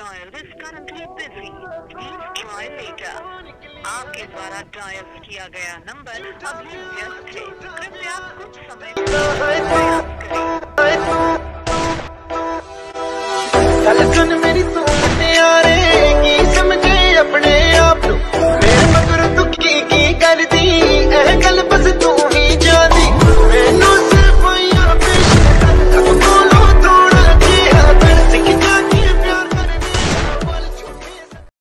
Dial is currently busy please try later आपके द्वारा dial किया गया नंबर अभी व्यस्त है। कृपया कुछ समय मेरी समझे अपने आप मगर दुखी की कर दी